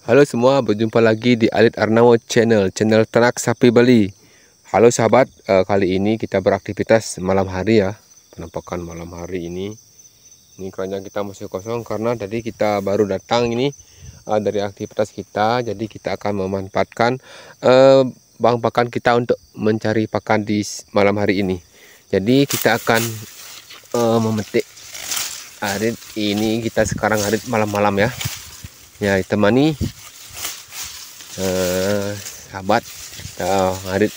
Halo semua, berjumpa lagi di Alit Arnawo Channel, channel ternak sapi Bali. Halo sahabat, uh, kali ini kita beraktivitas malam hari ya, penampakan malam hari ini. Ini keranjang kita masih kosong karena tadi kita baru datang ini uh, dari aktivitas kita, jadi kita akan memanfaatkan uh, bang pakan kita untuk mencari pakan di malam hari ini. Jadi kita akan memetik arit ini kita sekarang arit malam-malam ya ya ditemani eh, sahabat kita harit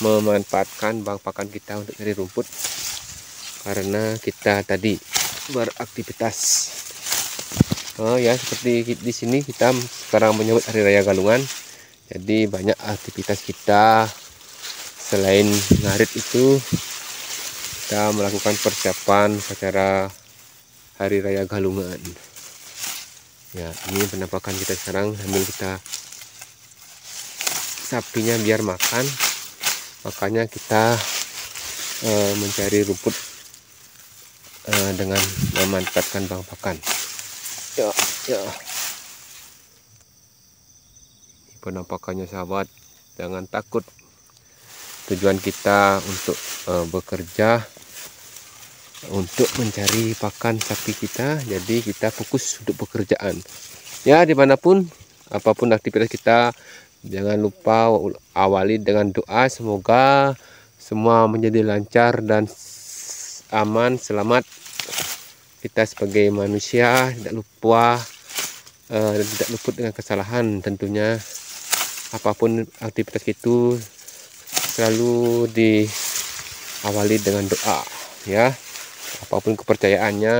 memanfaatkan bang pakan kita untuk cari rumput karena kita tadi beraktivitas. Oh ya seperti di sini kita sekarang menyebut hari raya galungan. Jadi banyak aktivitas kita. Selain ngarit itu kita melakukan persiapan secara hari raya galungan ya ini penampakan kita sekarang sambil kita sapinya biar makan. Makanya kita e, mencari rumput e, dengan memanfaatkan bang pakan. Ya ya. Penampakannya sahabat. Jangan takut. Tujuan kita untuk e, bekerja untuk mencari pakan sapi kita. Jadi kita fokus untuk pekerjaan. Ya di mana pun apa pun aktivitas kita jangan lupa awali dengan doa. Semoga semua menjadi lancar dan aman selamat. Kita sebagai manusia tidak lupa uh, tidak luput dengan kesalahan. Tentunya apa pun aktivitas itu selalu diawali dengan doa ya apa pun kepercayaannya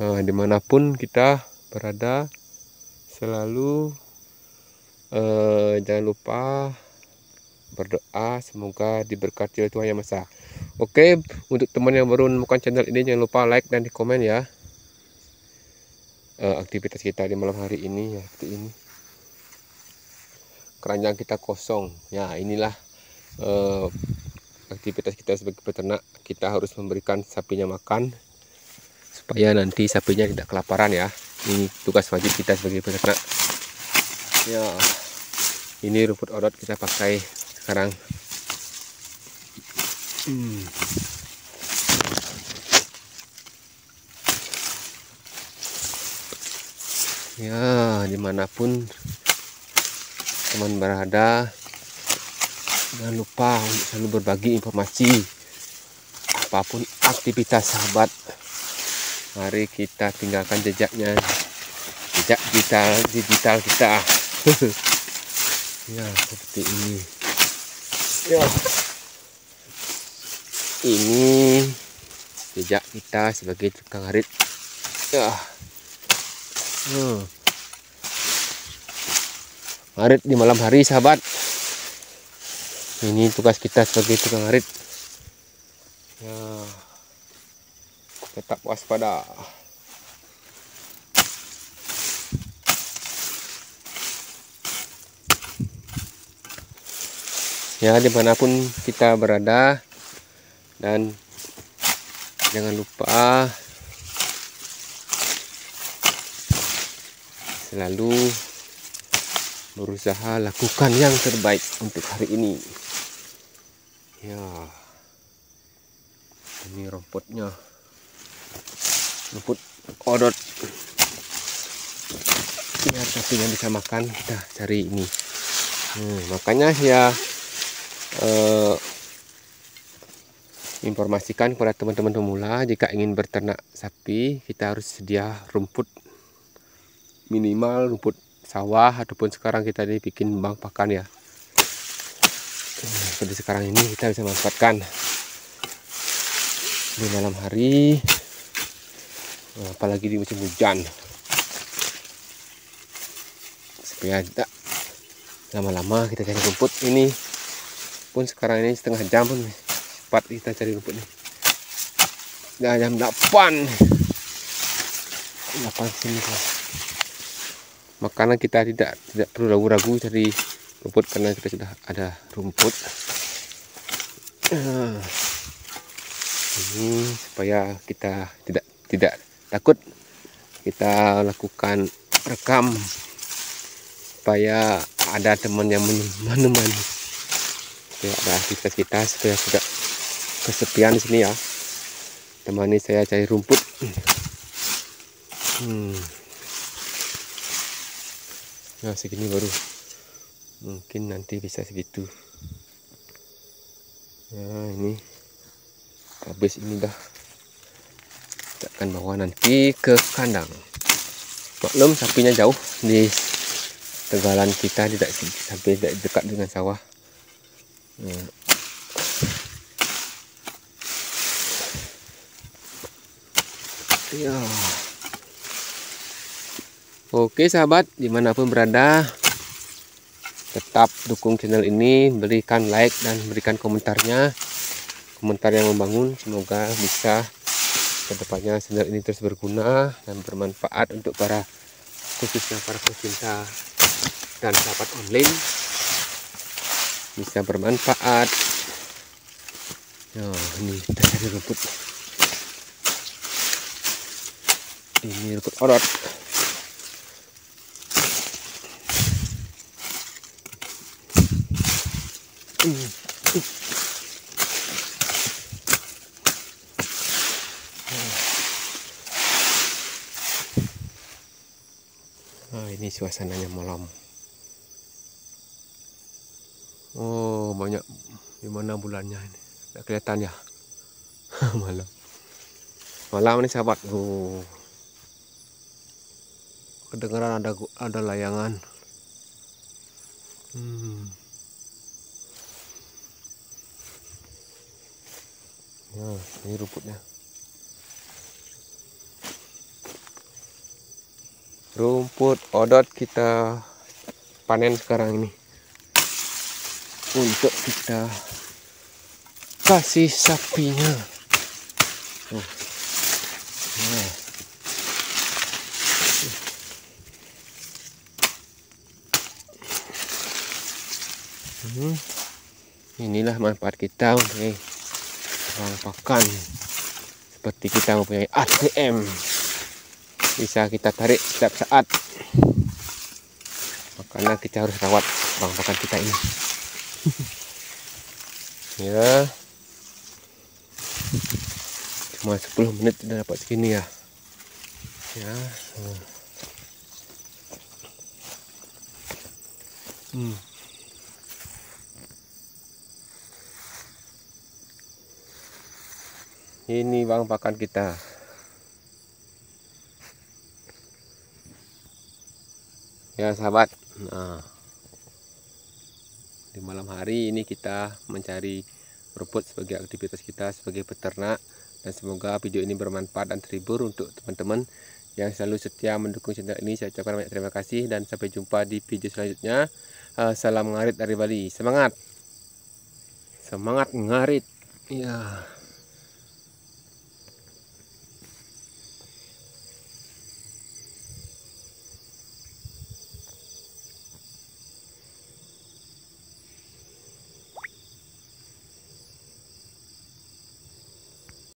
nah, di mana pun kita berada selalu eh, jangan lupa berdoa semoga diberkati oleh Tuhan Yang Maha Oke untuk teman yang baru menemukan channel ini jangan lupa like dan di komen ya. Eh, aktivitas kita di malam hari ini ya seperti ini. Keranjang kita kosong. Ya inilah eh, aktivitas kita sebagai peternak kita harus memberikan sapinya makan supaya nanti sapinya tidak kelaparan ya. Ini tugas wajib kita sebagai peternak. Ya ini rumput odot kita pakai sekarang. Hmm. ya di mana pun teman berada jangan lupa untuk selalu berbagi informasi. Apa pun aktivitas sahabat mari kita tinggalkan jejaknya. Jejak digital digital kita. Ya seperti ini. Ya. Ini jejak kita sebagai tukang harit. Ya. Hmm. harit di malam hari sahabat ini tugas kita sebagai tukang arit. Ya tetap waspada. Ya di mana pun kita berada dan jangan lupa selalu berusaha lakukan yang terbaik untuk hari ini ya. Ini rumputnya. Rumput odot biar sapinya bisa makan. Kita cari ini. Hmm, makanya ya eh, informasikan kepada teman-teman pemula jika ingin berternak sapi kita harus sedia rumput minimal rumput sawah ataupun sekarang kita dibikin bang pakan ya seperti sekarang ini kita bisa manfaatkan di malam hari. Apalagi di musim hujan. Supaya tidak lama-lama kita cari rumput. Ini pun sekarang ini setengah jam pun cepat kita cari rumput nih. Nah, jam 8 8 sini. Makanan kita tidak tidak perlu ragu-ragu cari rumput karena kita sudah ada rumput ah. ini supaya kita tidak tidak takut kita lakukan rekam supaya ada teman yang menemani supaya ada aktivitas kita supaya tidak kesepian di sini ya temani saya cari rumput hmm. nah segini baru mungkin nanti bisa segitu. Nah ini habis ini dah. Kita akan bawa nanti ke kandang. Maklum sapinya jauh di tegalan kita tidak sampai tidak dekat dengan sawah. Nah. Ya. Oke sahabat, di mana pun berada, tetap dukung channel ini, berikan like dan berikan komentarnya, komentar yang membangun. Semoga bisa ke depannya channel ini terus berguna dan bermanfaat untuk para khususnya para pecinta dan sahabat online bisa bermanfaat. Ya, ini kita cari rumput. ini rumput orot Nah, ini suasananya malam. Oh, banyak di mana bulannya ini? Tidak kelihatan ya. malam. Malam ini sahabat. Oh kedengaran ada ada layangan hmm. ya ini rumputnya rumput odot kita panen sekarang ini untuk kita kasih sapinya oh. nah. hmm. inilah manfaat kita untuk uang pakan seperti kita mempunyai ATM bisa kita tarik setiap saat. Makanya kita harus rawat uang pakan kita ini. Ya. Cuma 10 menit sudah dapat segini ya. Ya. Hmm. ini bang pakan kita ya sahabat. Nah. Di malam hari ini kita mencari rumput sebagai aktivitas kita sebagai peternak. Dan semoga video ini bermanfaat dan terhibur untuk teman-teman yang selalu setia mendukung channel ini. Saya ucapkan banyak terima kasih dan sampai jumpa di video selanjutnya. Uh, salam ngarit dari Bali. Semangat. Semangat ngarit. Ya